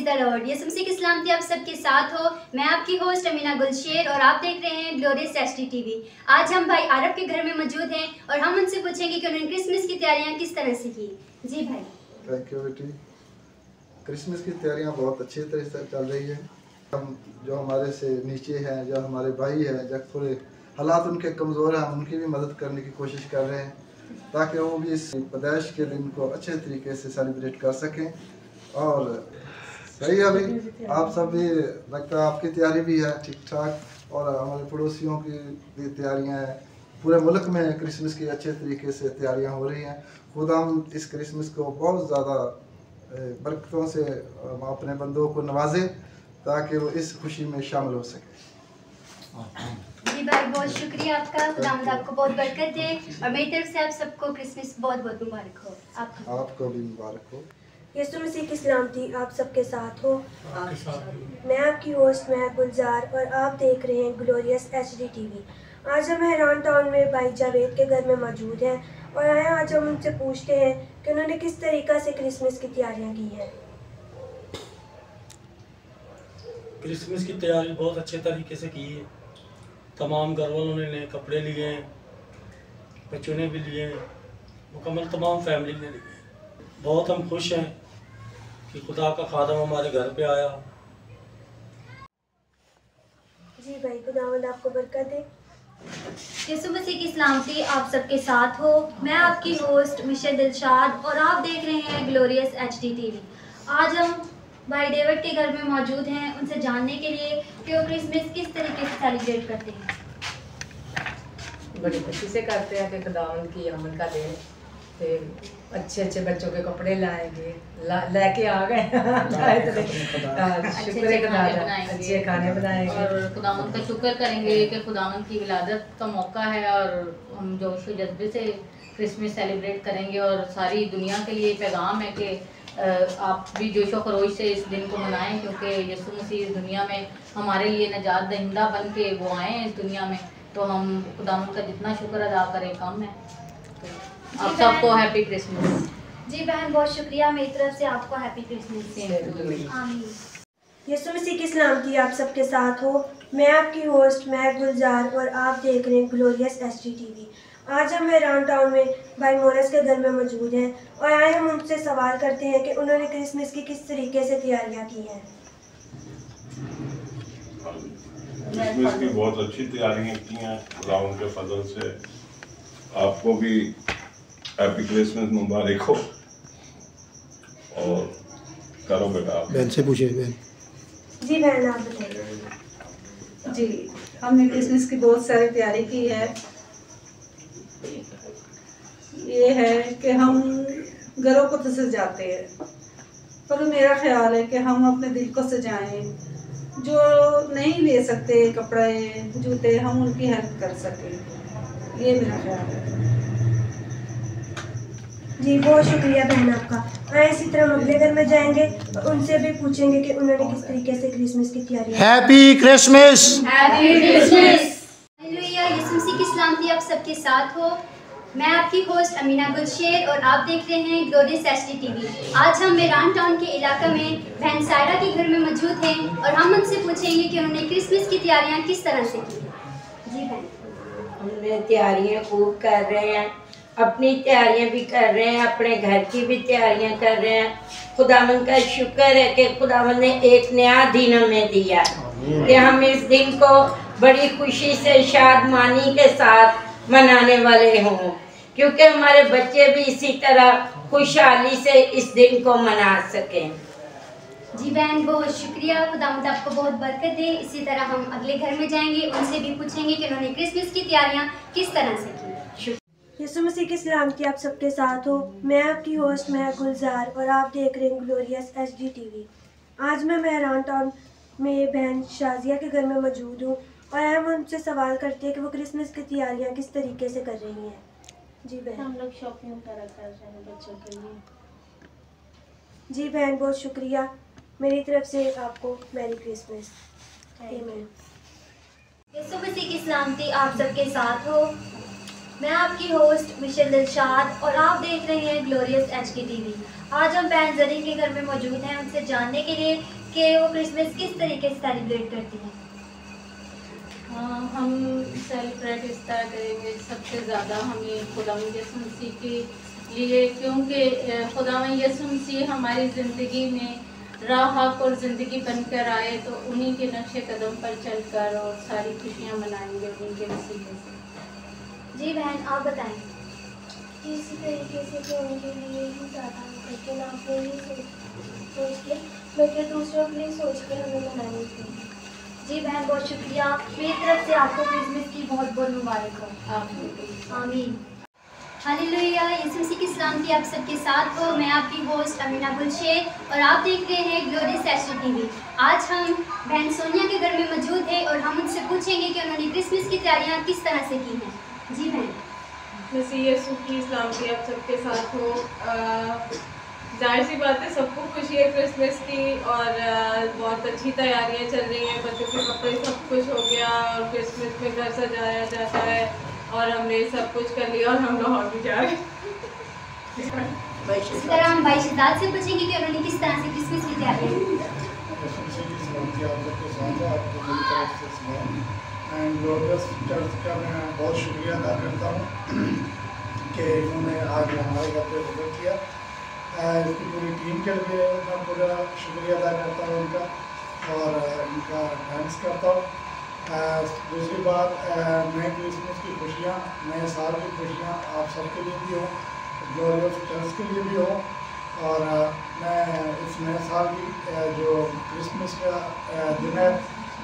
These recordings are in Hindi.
Praise the Lord. ये सुमसी की सलामती आप सबके साथ हो। मैं आपकी होस्ट अमीना गुलशेर और आप देख रहे हैं ग्लोरियस एस टीवी। आज हम भाई आरब के घर में मौजूद हैं और हम उनसे पूछेंगे कि उन्होंने क्रिसमस की तैयारियाँ किस तरह से की। जी भाई। थैंक यू बेटी। क्रिसमस की तैयारियाँ बहुत अच्छी तरह से चल रही है। हम जो हमारे से नीचे हैं, जो हमारे भाई हैं, जो थोड़े हालात उनके कमज़ोर हैं उनकी भी मदद करने की कोशिश कर रहे हैं, ताकि वो भी इस पैदाइश के दिन को अच्छे तरीके से सेलिब्रेट कर सकें और सही है अभी? आप सब भी लगता है आपकी तैयारी भी है ठीक ठाक और हमारे पड़ोसियों की भी तैयारियाँ हैं। पूरे मुल्क में क्रिसमस की अच्छे तरीके से तैयारियाँ हो रही हैं। खुद हम इस क्रिसमस को बहुत ज़्यादा बरकतों से अपने बंदों को नवाजें ताकि वो इस खुशी में शामिल हो सके। जी भाई बहुत शुक्रिया आपका। खुदा आपको बहुत बरकत दे। और मेरी तरफ़ से आप सबको क्रिसमस बहुत बहुत मुबारक हो। आपको आपको भी मुबारक हो। यसु मसीह की सलामती आप सबके साथ हो। मैं आपकी होस्ट महक गुलजार और आप देख रहे हैं Glorious H D T V आज हम हैरान टाउन में भाई जावेद के घर में मौजूद हैं और आए आज हम उनसे पूछते हैं कि उन्होंने किस तरीक़ा से क्रिसमस की तैयारियाँ की हैं। क्रिसमस की तैयारी बहुत अच्छे तरीके से की है। तमाम घर वालों ने नए कपड़े लिए हैं बच्चों ने भी लिए हैं मुकम्मल तमाम फैमिली ने लिए। बहुत हम खुश हैं कि खुदा का खादम हमारे घर पे आया। जी भाई खुदावंद आपको बरकत दे। यीशु मसीह की सलामती आप सबके साथ हो। मैं आपकी होस्ट मिशे दिलशाद और आप देख रहे हैं ग्लोरियस एच डी टीवी आज हम भाई डेविड के घर में मौजूद हैं। उनसे जानने के लिए कि वो क्रिसमस किस तरीके से सेलिब्रेट करते हैं। बड़ी खुशी से करते हैं कि खुदावन की अमन का दिन ਤੇ अच्छे अच्छे बच्चों के कपड़े लाएँगे। ला, लेके आ गए। शुक्र खुदा का अच्छे खाने बनाएँगे। और खुदावन का शुक्र करेंगे कि खुदावन की विलादत का मौका है और हम जोश व जज्बे से क्रिसमस सेलिब्रेट करेंगे और सारी दुनिया के लिए पैगाम है कि आप भी जोश व खरोश से इस दिन को मनाएँ क्योंकि यसु मसीह इस दुनिया में हमारे लिए नजात दहिंदा बन के वो आए हैं इस दुनिया में। तो हम खुदावन का जितना शुक्र अदा करें कम है। आप सबको हैप्पी क्रिसमस जी बहन बहुत शुक्रिया। मेरी तरफ़ से आपको हैप्पी क्रिसमस आमीन। यसु मसीह की आप सबके साथ हो? मैं आपकी होस्ट महक गुलजार और आप देख रहे हैं ग्लोरियस एस टी आज हम हैरान टाउन में भाई मोरस के घर में मौजूद हैं और आए हम उनसे सवाल करते हैं कि उन्होंने क्रिसमस की किस तरीके से तैयारियाँ की हैं। क्रिसमस की बहुत अच्छी तैयारियाँ की हैं खुदावन के फजल से। आपको भी हैप्पी क्रिसमस मुबारक हो। और करो बेटा बहन से पूछिए बहन। जी बहन आप बताइए। जी हमने क्रिसमस की बहुत सारी तैयारी की है। ये है कि हम घरों को तो सजाते हैं। पर मेरा ख्याल है कि हम अपने दिल को सजाएँ। जो नहीं ले सकते कपड़े जूते हम उनकी हेल्प कर सकें। ये मेरा ख्याल है। जी बहुत शुक्रिया बहन आपका। आए इसी तरह हम अगले घर में जाएँगे और उनसे भी पूछेंगे कि उन्होंने किस तरीके से क्रिसमस की तैयारी happy Christmas hallelujah Yeshu Masih की सलामती आप सबके साथ हो? मैं आपकी होस्ट अमीना गुलशेर और आप देख रहे हैं Glorious H D T V आज हम मेरान टाउन के इलाका में बहन सायरा के घर में मौजूद हैं और हम उनसे पूछेंगे कि उन्होंने क्रिसमस की तैयारियाँ किस तरह से की जी बहन। हमने तैयारियाँ खूब कर रहे हैं। अपनी तैयारियाँ भी कर रहे हैं अपने घर की भी तैयारियाँ कर रहे हैं। खुदावन का शुक्र है कि खुदावन ने एक नया दिन हमें दिया कि हम इस दिन को बड़ी खुशी से शादमानी के साथ मनाने वाले हों। क्योंकि हमारे बच्चे भी इसी तरह खुशहाली से इस दिन को मना सकें। जी बहन बहुत शुक्रिया। खुदावंद आपको बहुत बरकत दे। इसी तरह हम अगले घर में जाएँगे उनसे भी पूछेंगे कि उन्होंने क्रिसमस की तैयारियाँ किस तरह से की। यसु मसीह की सलामती आप सबके साथ हो। मैं आपकी होस्ट महक गुलजार और आप देख रहे हैं Glorious H D T V आज मैं मेहरान टाउन में बहन शाजिया के घर में मौजूद हूँ और हम उनसे सवाल करते हैं कि वो क्रिसमस की तैयारियाँ किस तरीके से कर रही हैं। जी बहन। हम लोग शॉपिंग वगैरह कर रहे हैं बच्चों के लिए। जी बहन बहुत शुक्रिया। मेरी तरफ़ से आपको मैरी क्रिसमस यीशु मसीह की सलामती आप सबके साथ हो। मैं आपकी होस्ट मिशेल दिलशाद और आप देख रहे हैं ग्लोरियस एच की टीवी आज हम बहन जरीन के घर में मौजूद हैं। उनसे जानने के लिए कि वो क्रिसमस किस तरीके से सेलिब्रेट करती हैं। हाँ, हम सेलिब्रेट इस तरह करेंगे। सबसे ज़्यादा हमें खुदा यसु के लिए क्योंकि खुदा यसु हमारी ज़िंदगी में राह और ज़िंदगी बनकर आए तो उन्हीं के नक्शे कदम पर चलकर और सारी खुशियाँ मनाएँगे उनके वसीले से जी बहन आप बताएँ इसी तरीके से कि उनके लिए ही ज़्यादा करके ना अपने लिए सोच के बल्कि दूसरों के लिए सोच के हमें मनानी चाहिए जी बहन बहुत शुक्रिया। मेरी तरफ़ से आपको क्रिसमस की बहुत बहुत मुबारक हो। आप आमीन। हालेलुया। यीशु मसीह की सलामती आप सबके साथ। हो मैं आपकी होस्ट अमीना गुलशेर और आप देख रहे हैं ग्लोरियस एस्ट्रो टीवी आज हम बहन सोनिया के घर में मौजूद हैं और हम उनसे पूछेंगे कि उन्होंने क्रिसमस की तैयारियाँ किस तरह से की हैं। जी मसीह यीशु की सलामती आप सबके साथ हो ज़ाहिर सी बात है सबको खुशी है क्रिसमस की और बहुत अच्छी तैयारियाँ चल रही हैं। बच्चों के कपड़े सब कुछ हो गया और क्रिसमस में घर सजाया जाता है और हमने सब कुछ कर लिया और हम लाहौर भी जा रहे हैं। इसी तरह हम भाई शहजाद से पूछेंगे कि उन्होंने किस तरह से क्रिसमस की तैयारियाँ की? एंड ग्लोरियस चर्च का मैं बहुत शुक्रिया अदा करता हूँ कि इन्होंने आज हमारे घर पे विज़िट किया। इसकी पूरी टीम के लिए मैं पूरा शुक्रिया अदा करता हूँ उनका और इनका थैंक्स करता हूँ। दूसरी बात नए क्रिसमस की खुशियाँ नए साल की खुशियाँ आप सबके लिए भी हों ग्लोरियस चर्च के लिए भी हों। और मैं इस नए साल की जो क्रिसमस का दिन है,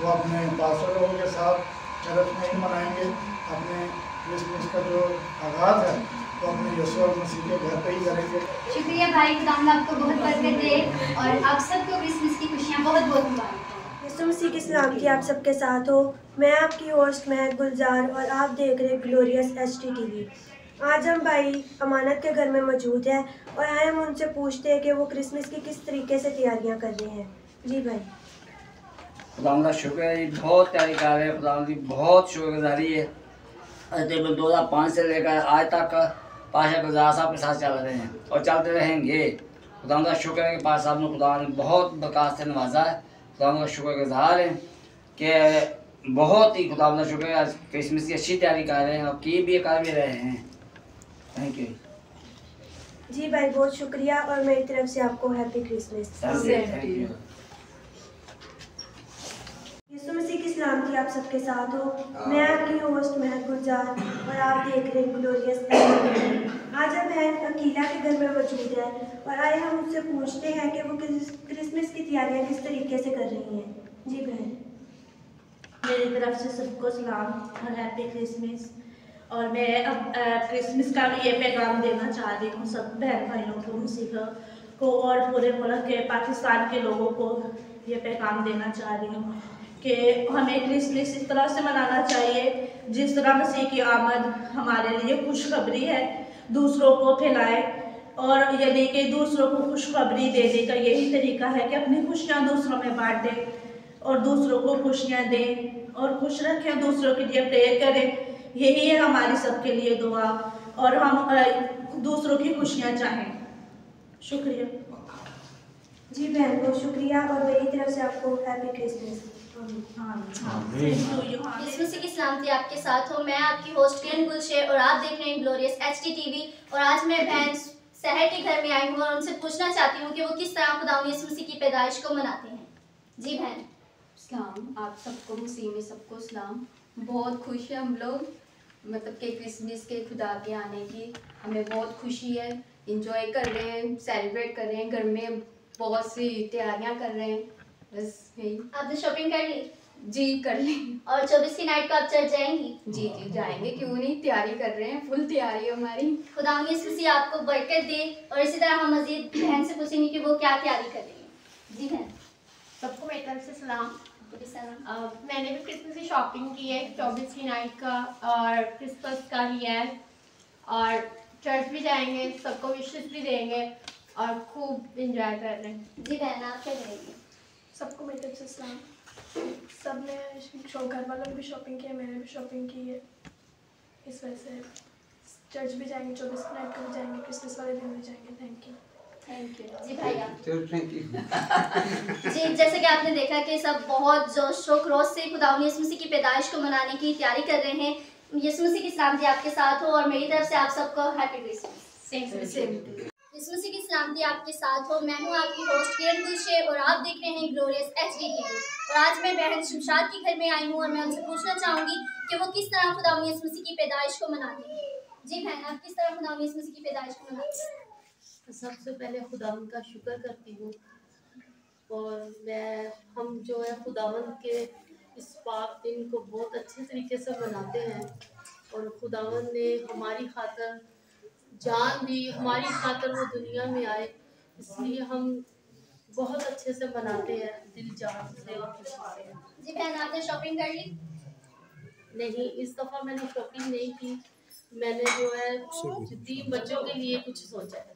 वो अपने पास्टर लोगों के साथ चर्च में ही मनाएँगे। अपने क्रिसमस का जो आगाज़ है वो अपने यीशु मसीह के घर पे ही करेंगे। शुक्रिया भाई खुदावंद आपको बहुत बरकत दे और आप सबको क्रिसमस की खुशियाँ बहुत बहुत मुबारक हो। यीशु मसीह की सलामती आप सबके साथ हो। मैं आपकी होस्ट महक गुलजार और आप देख रहे ग्लोरियस एच टी टीवी आज हम भाई अमानत के घर में मौजूद है और आए हम उनसे पूछते हैं कि वो क्रिसमस की किस तरीके से तैयारियाँ कर रहे हैं। जी भाई। खुदाम का शुक्र है जी बहुत तैयारी कर रहे हैं खुदाम की बहुत शुक्रगुजारी है। तकरीबन दो हज़ार पाँच से लेकर आज तक पाशा गुजार साहब के साथ चल रहे हैं और चलते रहेंगे। खुदाम का शुक्र है कि पाशा साहब ने खुदा ने बहुत बरकत से नवाजा है। खुदाम का शुक्रगुजार है कि बहुत ही खुदाम का शुक्र है आज क्रिसमस की अच्छी तैयारी कर रहे हैं और की भी कर भी रहे हैं। थैंक यू जी भाई बहुत शुक्रिया और मेरी तरफ़ से आपको happy Christmas thank you Yeshu Masih की सलामती आप सबके साथ हो। मैं आपकी होस्ट महक गुलजार और आप देख रहे हैं ग्लोरियस आज हम बहन अकीला के घर में मौजूद हैं और आए हम उनसे पूछते हैं कि वो क्रिस- क्रिसमस की तैयारियाँ किस तरीके से कर रही हैं। जी बहन। मेरी तरफ़ से सबको सलाम। और हैप्पी क्रिसमस और मैं अब क्रिसमस का भी ये पैगाम देना चाह रही हूँ सब बहन भाइयों को मुसीब को और पूरे मुल्क के पाकिस्तान के लोगों को ये पैगाम देना चाह रही हूँ। कि हमें क्रिसमस इस तरह से मनाना चाहिए, जिस तरह मसीह की आमद हमारे लिए खुशखबरी है, दूसरों को फैलाए और यानी कि दूसरों को खुशखबरी देने का यही तरीका है कि अपनी खुशियाँ दूसरों में बांट दें और दूसरों को खुशियाँ दें और खुश रखें, दूसरों के लिए प्रेयर करें। यही है हमारी सबके लिए दुआ और हम दूसरों की खुशियाँ चाहें। शुक्रिया। जी, बहन बहुत शुक्रिया और मेरी तरफ़ से आपको हैप्पी क्रिसमस की सलामती आपके साथ हो मैं आपकी होस्ट किरण गुलशेर और आप देख रहे हैं ग्लोरियस एच टीवी और आज मैं बहन शहर के घर में आई हूँ और उनसे पूछना चाहती हूँ कि वो किस तरह खुदा मसीह की पैदाइश को मनाते हैं जी बहन सलाम आप सबको मसीह में सबको सलाम बहुत खुश है हम लोग मतलब कि क्रिसमस के खुदा के आने की हमें बहुत खुशी है इंजॉय कर रहे हैं सेलिब्रेट कर रहे हैं घर में बहुत सी तैयारियाँ कर रहे हैं बस यही। आपने शॉपिंग कर ली? जी कर ली। और चौबीस की नाइट को आप चर्च जाएँगी? जी जी जाएँगे क्यों नहीं? तैयारी कर रहे हैं फुल तैयारी है हमारी। खुदा यीशु मसीह आपको बरकत दे और इसी तरह हम मजीद बहन से पूछेंगे कि वो क्या तैयारी कर रही है। जी बहन। सबको मेरी तरफ़ से सलाम। सलाम। मैंने भी क्रिसमस की शॉपिंग की है चौबीस की नाइट का और क्रिसमस का लिया है। और चर्च भी जाएँगे सबको विशेष भी देंगे और खूब इंजॉय कर रहे हैं। जी बहन आप क्या करेंगे? सबको मेरी तरफ़ से सलाम। सबने शो घर वालों ने भी शॉपिंग की है मैंने भी शॉपिंग की है। इस वजह से चर्च भी जाएँगे चौबीस नाइट को भी जाएँगे क्रिसमस वाले दिन भी जाएँगे। थैंक यू थैंक यू जी भैया थैंक जी जैसे कि आपने देखा कि सब बहुत जोश व खरोश से खुदा यसु मसीह की पैदाइश को मनाने की तैयारी कर रहे हैं। यसु मसीह की सलामती आपके साथ हो और मेरी तरफ़ से आप सबको हैप्पी क्रिसमस यसु मसीह की सलामती आपके साथ हो मैं हूँ आपकी होस्ट किरण गुलशेर और आप देख रहे हैं ग्लोरियस एच डी और आज मैं बहन शमशाद के घर में आई हूँ और मैं उनसे पूछना चाहूँगी कि वो किस तरह खुदा मसीह की पैदाइश को मनाते हैं। जी बहन, आप किस तरह खुदा मसीह की पैदाइश को मनाते हैं? सबसे पहले खुदावन का शुक्र करती हूँ। और मैं, हम जो है खुदावन के इस पाक दिन को बहुत अच्छे तरीके से मनाते हैं। और खुदावन ने हमारी खातर जान दी हमारी खातर वो दुनिया में आए इसलिए हम बहुत अच्छे से मनाते हैं दिल जान से और खुशी से। जी बहन आपने शॉपिंग कर ली? नहीं इस दफ़ा मैंने शॉपिंग नहीं की। मैंने जो है तीन बच्चों के लिए कुछ सोचा है।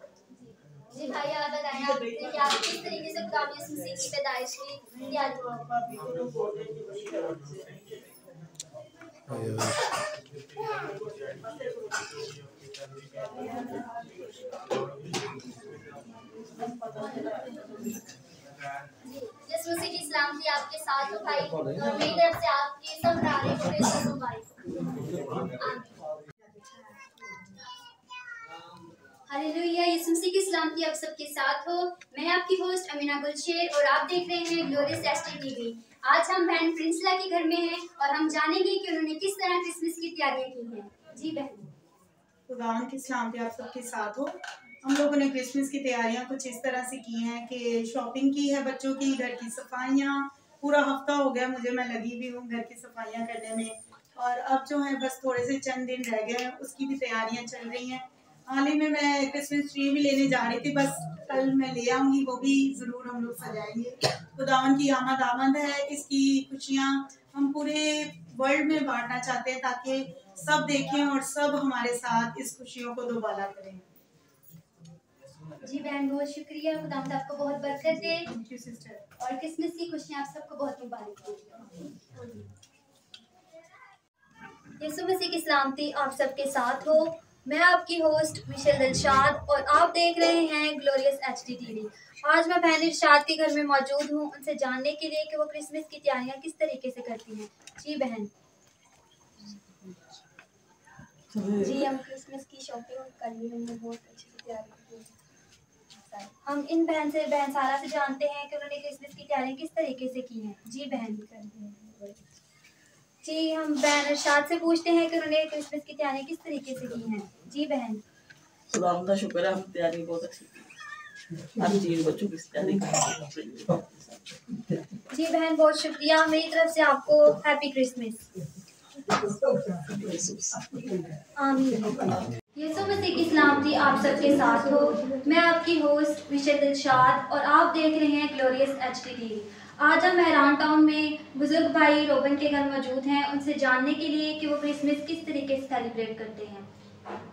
जी भाई आप बताएँ आप कि आप किस तरीके से खुदा मसीह की पैदाइश की? याद यसु मसीह की आपके साथ हो भाई और मेरी तरफ़ से आपके सब नारे को क्रिसमस मुबारक हालेलुया, यीशु मसीह की सलामती आप सबके साथ हो। मैं आपकी होस्ट अमीना गुलशेर और आप देख रहे हैं ग्लोरियस एसटी टीवी आज हम बहन प्रिंसला के घर में हैं और हम जानेंगे कि उन्होंने किस तरह क्रिसमस की तैयारियाँ की हैं। जी बहन। खुदावन की सलामती आप सबके साथ हो। हम लोगों ने क्रिसमस की तैयारियाँ कुछ इस तरह से की हैं कि शॉपिंग की है, बच्चों की, घर की सफाइयाँ। पूरा हफ़्ता हो गया मुझे, मैं लगी हुई हूँ घर की सफाइयाँ करने में। और अब जो है, बस थोड़े से चंद दिन रह गए हैं, उसकी भी तैयारियाँ चल रही हैं। हाल ही में मैं क्रिसमस ट्री भी लेने जा रही थी, बस कल मैं ले आऊँगी, वो भी ज़रूर हम लोग सजाएँगे। खुदावन की आमद आमद है, इसकी खुशियाँ हम पूरे वर्ल्ड में बांटना चाहते हैं ताकि सब देखें और सब हमारे साथ इस खुशियों को दोबारा करें। जी बहन बहुत शुक्रिया। खुदा आपको बहुत बरकत दे। थैंक यू सिस्टर और क्रिसमस की खुशियाँ आप सबको बहुत मुबारक हो यीशु मसीह की सलामती आप सबके साथ हो। मैं आपकी होस्ट मिशेल दिलशाद और आप देख रहे हैं ग्लोरियस एच डी टीवी। आज मैं बहन इरशाद के घर में मौजूद हूँ। उनसे जानने के लिए कि वो क्रिसमस की तैयारियाँ किस तरीके से करती हैं। जी बहन। जी हम क्रिसमस की शॉपिंग कर ली हमने बहुत अच्छी से तैयारी की हम इन बहन से बहन सारा से जानते हैं कि उन्होंने क्रिसमस की तैयारियाँ किस तरीके से की हैं। जी बहन। जी हम बहन इरशाद से पूछते हैं कि उन्होंने क्रिसमस की तैयारियाँ किस तरीके से की हैं। जी बहन। खुदा का शुक्र है हम तैयारी बहुत अच्छी की हर चीज़ बच्चों की तैयारी कर जी बहन बहुत शुक्रिया। मेरी तरफ़ से आपको हैप्पी क्रिसमस यीशु मसीह की सलामती आप सबके साथ हो। मैं आपकी होस्ट विशे दिलशाद और आप देख रहे हैं ग्लोरियस एच डी टीवी आज हम मेहरान टाउन में बुज़ुर्ग भाई रोबन के घर मौजूद हैं। उनसे जानने के लिए कि वो क्रिसमस किस तरीके से सेलिब्रेट करते हैं।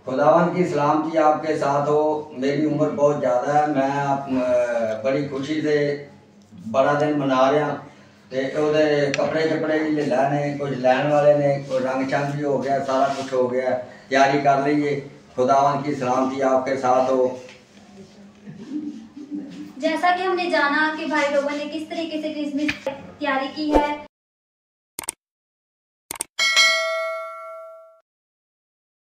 खुदावन की सलामती आपके साथ हो। मेरी उम्र बहुत ज़्यादा है। मैं बड़ी खुशी से बड़ा दिन मना रहा ਤੇ ਉਹਦੇ ਕੱਪੜੇ ਕੱਪੜੇ ਵੀ ਲੈ ਨੇ ਕੁਝ ਲੈਣ ਵਾਲੇ ਨੇ ਕੋਈ ਰੰਗ ਚੰਗ भी हो गया सारा कुछ हो गया तैयारी कर लीजिए खुदावन की सलामती आपके साथ हो जैसा कि हमने जाना कि भाई रोबन ने किस तरीके से क्रिसमस तैयारी की है